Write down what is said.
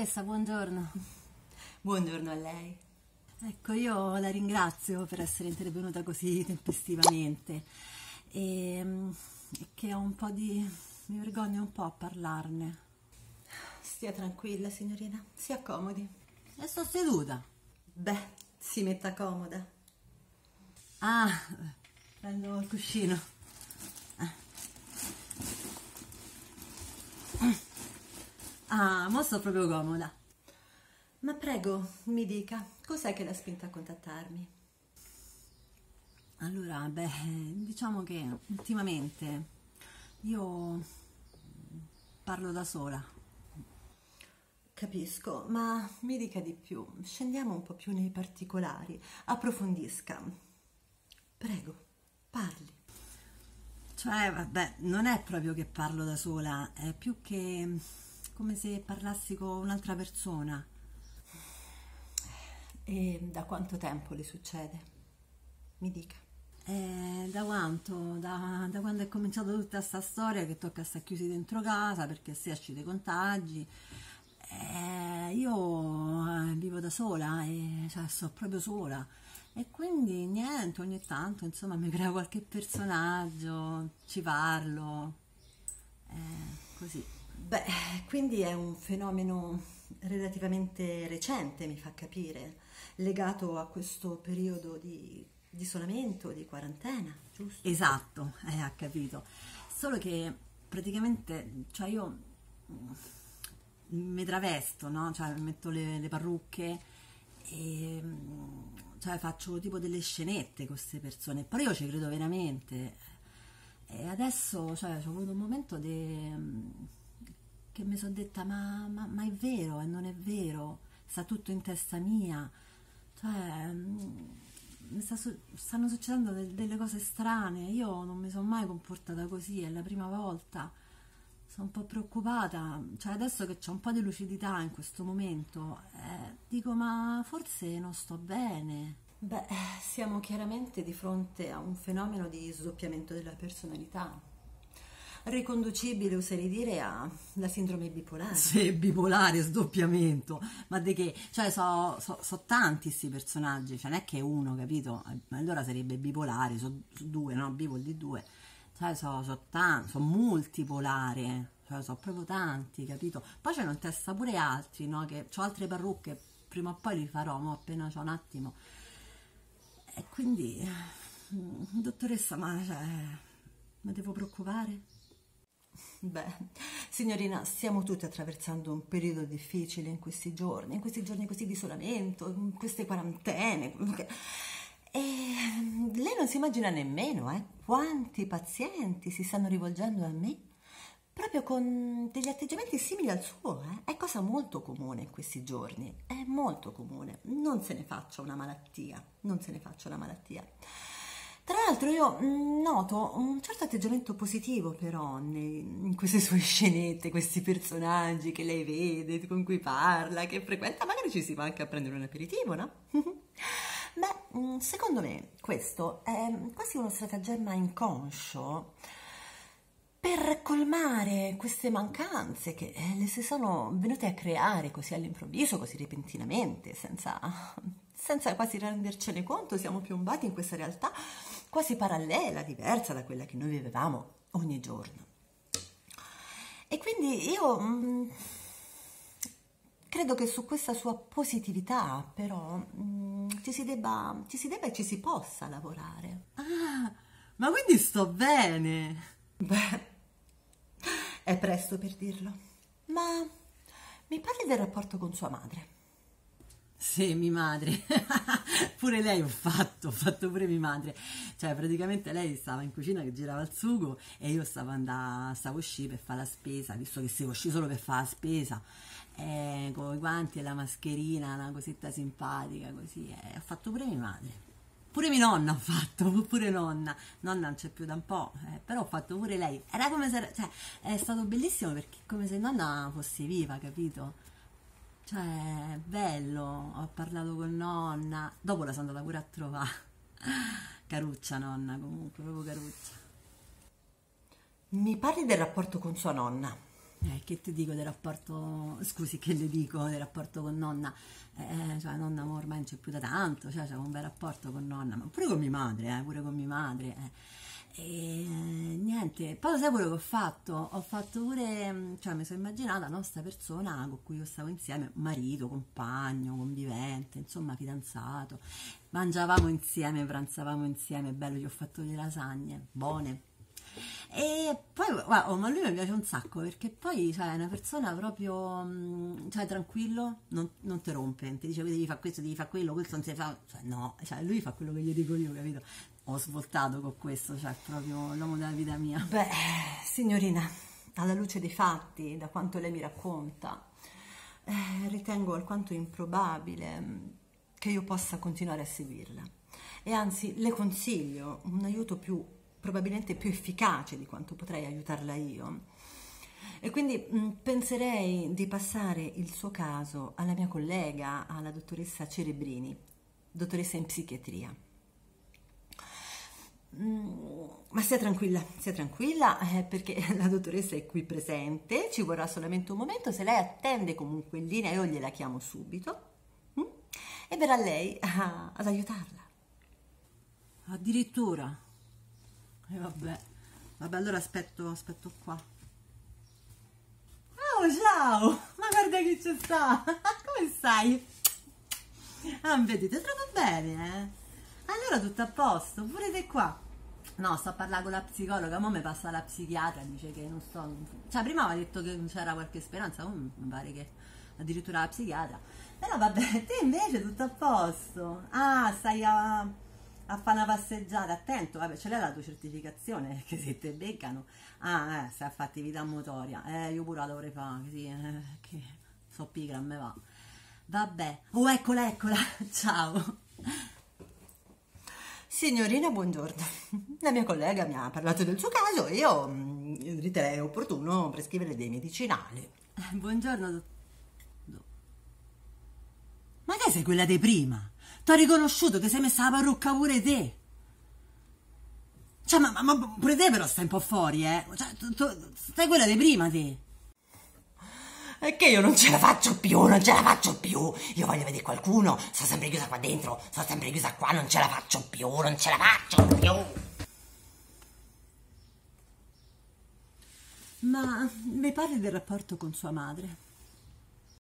Dottoressa, buongiorno. Buongiorno a lei. Ecco, io la ringrazio per essere intervenuta così tempestivamente e mm, che ho un po' di... mi vergogno un po' a parlarne. Stia tranquilla, signorina, si accomodi. E sto seduta. Beh, si metta comoda. Ah, prendo il cuscino. Ah, mo sto proprio comoda. Ma prego, mi dica, cos'è che l'ha spinta a contattarmi? Allora, beh, diciamo che ultimamente io parlo da sola. Capisco, ma mi dica di più, scendiamo un po' più nei particolari, approfondisca. Prego, parli. Cioè, vabbè, non è proprio che parlo da sola, è più che come se parlassi con un'altra persona. E da quanto tempo le succede? Mi dica. Eh, da quanto? Da, da quando è cominciata tutta questa storia che tocca stare chiusi dentro casa perché si esce dei contagi. Eh, io eh, vivo da sola e cioè, sto proprio sola e quindi niente, ogni tanto insomma mi creo qualche personaggio, ci parlo, eh, così. Beh, quindi è un fenomeno relativamente recente, mi fa capire, legato a questo periodo di, di isolamento, di quarantena, giusto? Esatto, eh, ha capito. Solo che praticamente, cioè io mm, mi travesto, no? Cioè metto le, le parrucche e mm, cioè, faccio tipo delle scenette con queste persone, però io ci credo veramente. E adesso cioè, ho avuto un momento de, che mi sono detta ma, ma, ma, è vero e non è vero, sta tutto in testa mia. Cioè, mi sta, stanno succedendo delle cose strane, io non mi sono mai comportata così, è la prima volta sono un po' preoccupata, cioè adesso che c'è un po' di lucidità in questo momento, eh, dico ma forse non sto bene. Beh, siamo chiaramente di fronte a un fenomeno di sdoppiamento della personalità, riconducibile, oserei dire, alla sindrome bipolare. Sì, bipolare, sdoppiamento, ma di che? Cioè, sono so, so tanti questi personaggi, cioè non è che uno, capito? Allora sarebbe bipolare, sono so due, no? Bipol di due sai, sono so tanti, sono multipolare, cioè sono proprio tanti, capito? Poi c'è in testa pure altri, no? Che ho altre parrucche, prima o poi li farò, ma appena c'ho un attimo. E quindi, mm, dottoressa, ma cioè, mi devo preoccupare? Beh, signorina, stiamo tutti attraversando un periodo difficile in questi giorni, in questi giorni così di isolamento, in queste quarantene. E lei non si immagina nemmeno eh, quanti pazienti si stanno rivolgendo a me proprio con degli atteggiamenti simili al suo. Eh? È cosa molto comune in questi giorni, è molto comune. Non se ne faccia una malattia, non se ne faccia una malattia. Tra l'altro io mm, noto un certo atteggiamento positivo però in queste sue scenette, questi personaggi che lei vede, con cui parla, che frequenta, magari ci si va anche a prendere un aperitivo, no? Beh, mm, secondo me questo è quasi uno stratagemma inconscio per colmare queste mancanze che eh, le si sono venute a creare così all'improvviso, così repentinamente, senza, senza quasi rendercene conto, siamo piombati in questa realtà quasi parallela, diversa da quella che noi vivevamo ogni giorno. E quindi io mh, mm, credo che su questa sua positività, però, mh, mm, ci, si debba, ci si debba e ci si possa lavorare. Ah, ma quindi sto bene? Beh, è presto per dirlo. Ma mi parli del rapporto con sua madre? Sì, mia madre. pure lei ho fatto, ho fatto pure mia madre. Cioè, praticamente lei stava in cucina che girava il sugo e io stavo andando, stavo uscì per fare la spesa, visto che si uscì solo per fare la spesa eh, con i guanti e la mascherina, una cosetta simpatica così, eh, ho fatto pure mia madre. Pure mia nonna ho fatto, pure nonna. Nonna non c'è più da un po', eh, però ho fatto pure lei. Era come se, cioè, è stato bellissimo perché come se nonna fosse viva, capito? Cioè, bello, ho parlato con nonna. Dopo la sono andata pure a trovare. Caruccia nonna, comunque, proprio caruccia. Mi parli del rapporto con sua nonna? Eh, che ti dico del rapporto, scusi che le dico del rapporto con nonna, eh, cioè nonna ormai non c'è più da tanto, cioè c'è un bel rapporto con nonna, ma pure con mia madre, eh, pure con mia madre. Eh. E niente, poi sai quello che ho fatto? Ho fatto pure, cioè mi sono immaginata la nostra persona con cui io stavo insieme, marito, compagno, convivente, insomma fidanzato. Mangiavamo insieme, pranzavamo insieme, bello, gli ho fatto le lasagne, buone e poi, guarda, oh, ma lui mi piace un sacco perché poi cioè, è una persona proprio mm, cioè, tranquillo, non, non ti rompe, ti dice devi fare questo, devi fare quello, questo non si fa. Cioè, no, cioè, lui fa quello che gli dico io, capito? Ho svoltato con questo, cioè proprio l'uomo della vita mia. Beh, signorina, alla luce dei fatti, da quanto lei mi racconta, eh, ritengo alquanto improbabile mm, che io possa continuare a seguirla. E anzi, le consiglio un aiuto più probabilmente più efficace di quanto potrei aiutarla io. E quindi mh, mm, penserei di passare il suo caso alla mia collega, alla dottoressa Cerebrini, dottoressa in psichiatria. Mm, ma stia tranquilla, stia tranquilla eh, perché la dottoressa è qui presente, ci vorrà solamente un momento, se lei attende comunque in linea io gliela chiamo subito mm, e verrà lei a, ad aiutarla. Addirittura. E vabbè. Vabbè, allora aspetto, aspetto qua. Oh, ciao! Ma guarda chi c'è sta! Come stai? Ah, vedi, ti trovo bene, eh? Allora tutto a posto, pure te qua. No, sto a parlare con la psicologa, mo mi passa la psichiatra, dice che non sto... Cioè, prima aveva detto che c'era qualche speranza, ora mi pare che addirittura la psichiatra. Però vabbè, te invece tutto a posto. Ah, stai a a fare una passeggiata, attento, vabbè, ce l'hai la tua certificazione, che se te beccano, ah, eh, se ha fatto attività motoria, eh, io pure la dovrei fare, così, eh, che so pigra, a me va. Vabbè, oh, eccola, eccola, ciao. Signorina, buongiorno. La mia collega mi ha parlato del suo caso e io mm, riterrei opportuno prescrivere dei medicinali. Eh, buongiorno, Ma che sei quella di prima? T'ho riconosciuto, ti sei messa la parrucca pure te. Cioè, ma, ma, ma pure te però stai un po' fuori, eh. Cioè, tu, tu, stai quella di prima te. È che io non ce la faccio più, non ce la faccio più. Io voglio vedere qualcuno, sto sempre chiusa qua dentro, sto sempre chiusa qua, non ce la faccio più, non ce la faccio più. Ma mi parli del rapporto con sua madre?